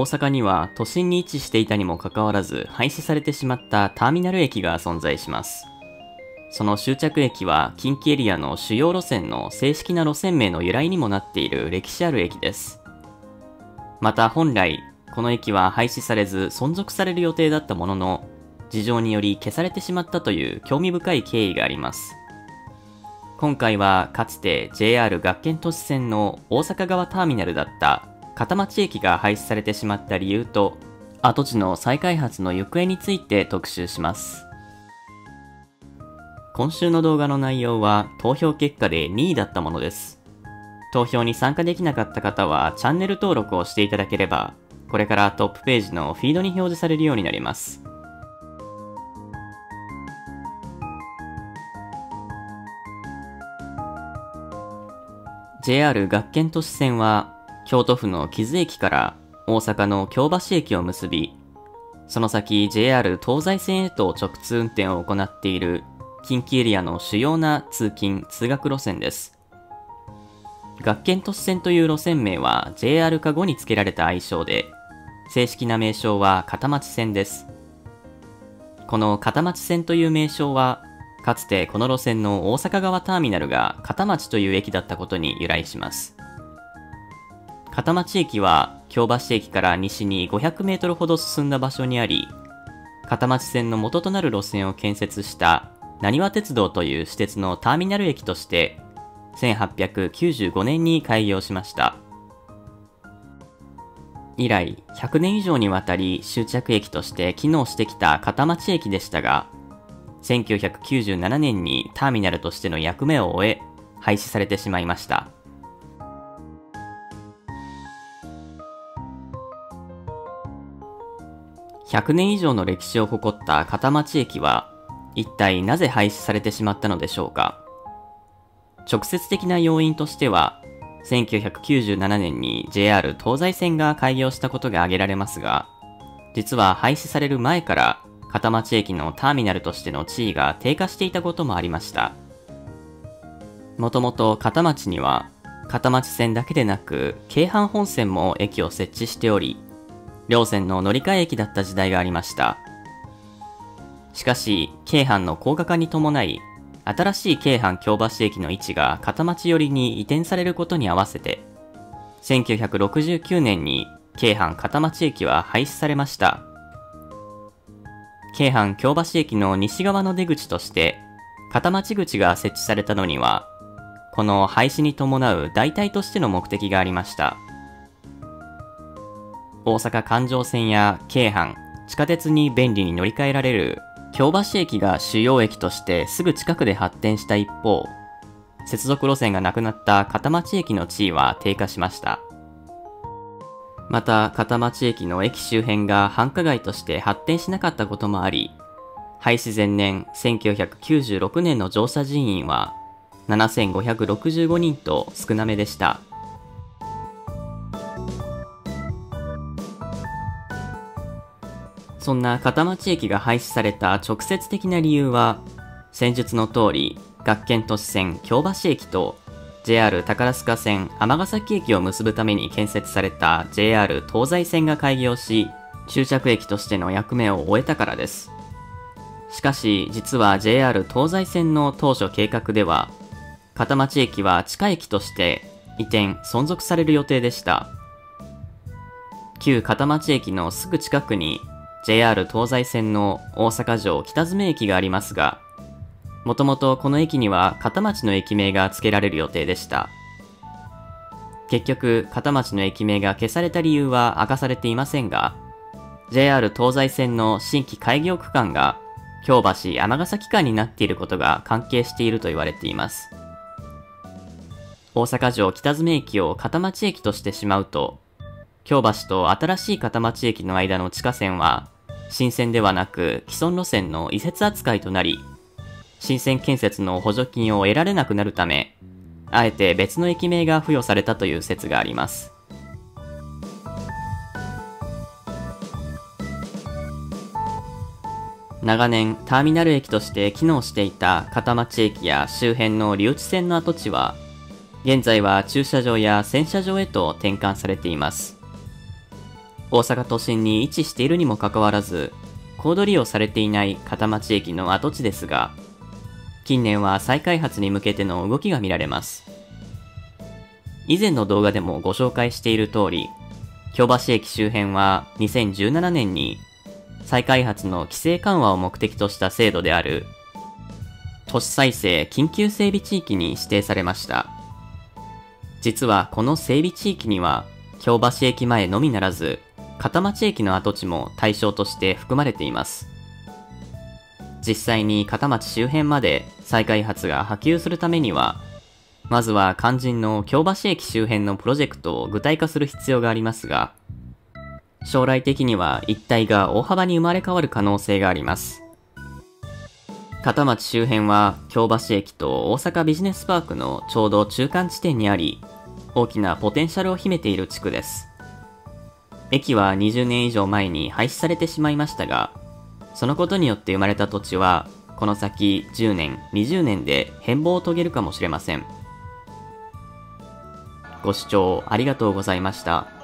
大阪には都心に位置していたにもかかわらず廃止されてしまったターミナル駅が存在します。その終着駅は近畿エリアの主要路線の正式な路線名の由来にもなっている歴史ある駅です。また本来、この駅は廃止されず存続される予定だったものの、事情により消されてしまったという興味深い経緯があります。今回はかつて JR 学研都市線の大阪側ターミナルだった片町駅が廃止されてしまった理由と跡地の再開発の行方について特集します。今週の動画の内容は投票結果で2位だったものです。投票に参加できなかった方はチャンネル登録をしていただければこれからトップページのフィードに表示されるようになります。JR 学研都市線は京都府の木津駅から大阪の京橋駅を結び、その先 JR 東西線へと直通運転を行っている近畿エリアの主要な通勤・通学路線です。学研都市線という路線名は JR 化後に付けられた愛称で、正式な名称は片町線です。この片町線という名称はかつてこの路線の大阪側ターミナルが片町という駅だったことに由来します。片町駅は京橋駅から西に500メートルほど進んだ場所にあり、片町線の元となる路線を建設した何和鉄道という私鉄のターミナル駅として1895年に開業しました。以来100年以上にわたり終着駅として機能してきた片町駅でしたが、1997年にターミナルとしての役目を終え、廃止されてしまいました。100年以上の歴史を誇った片町駅は、一体なぜ廃止されてしまったのでしょうか？直接的な要因としては、1997年に JR 東西線が開業したことが挙げられますが、実は廃止される前から片町駅のターミナルとしての地位が低下していたこともありました。もともと片町には、片町線だけでなく、京阪本線も駅を設置しており、両線の乗り換え駅だった時代がありました。しかし、京阪の高架化に伴い、新しい京阪京橋駅の位置が片町寄りに移転されることに合わせて、1969年に京阪片町駅は廃止されました。京阪京橋駅の西側の出口として、片町口が設置されたのには、この廃止に伴う代替としての目的がありました。大阪環状線や京阪、地下鉄に便利に乗り換えられる京橋駅が主要駅としてすぐ近くで発展した一方、接続路線がなくなった片町駅の地位は低下しました。また、片町駅の駅周辺が繁華街として発展しなかったこともあり、廃止前年1996年の乗車人員は7565人と少なめでした。そんな片町駅が廃止された直接的な理由は、先述の通り、学研都市線京橋駅と JR 宝塚線尼崎駅を結ぶために建設された JR 東西線が開業し、終着駅としての役目を終えたからです。しかし、実は JR 東西線の当初計画では、片町駅は地下駅として移転、存続される予定でした。旧片町駅のすぐ近くに JR 東西線の大阪城北詰駅がありますが、もともとこの駅には片町の駅名が付けられる予定でした。結局、片町の駅名が消された理由は明かされていませんが、JR 東西線の新規開業区間が京橋尼崎間になっていることが関係していると言われています。大阪城北詰駅を片町駅としてしまうと、京橋と新しい片町駅の間の地下線は、新線ではなく既存路線の移設扱いとなり、新線建設の補助金を得られなくなるため、あえて別の駅名が付与されたという説があります。長年ターミナル駅として機能していた片町駅や周辺の留置線の跡地は、現在は駐車場や洗車場へと転換されています。大阪都心に位置しているにもかかわらず、高度利用されていない片町駅の跡地ですが、近年は再開発に向けての動きが見られます。以前の動画でもご紹介している通り、京橋駅周辺は2017年に再開発の規制緩和を目的とした制度である都市再生緊急整備地域に指定されました。実はこの整備地域には京橋駅前のみならず片町駅の跡地も対象として含まれています。実際に片町周辺まで再開発が波及するためにはまずは肝心の京橋駅周辺のプロジェクトを具体化する必要がありますが、将来的には一帯が大幅に生まれ変わる可能性があります。片町周辺は京橋駅と大阪ビジネスパークのちょうど中間地点にあり、大きなポテンシャルを秘めている地区です。駅は20年以上前に廃止されてしまいましたが、そのことによって生まれた土地は、この先10年、20年で変貌を遂げるかもしれません。ご視聴ありがとうございました。